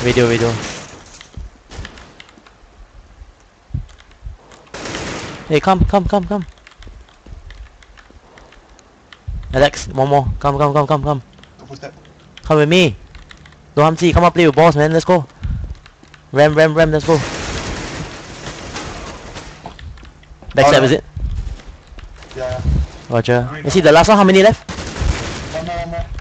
Video video. Hey, come, come, come, come. Alex, one more. Come, come, come, come, come. Come with me. Go Hamzi, come up play with boss, man. Let's go. Ram, ram, ram. Let's go. Backstab, no. is it? Yeah, yeah. Roger. You see the last one? How many left? One more, one more.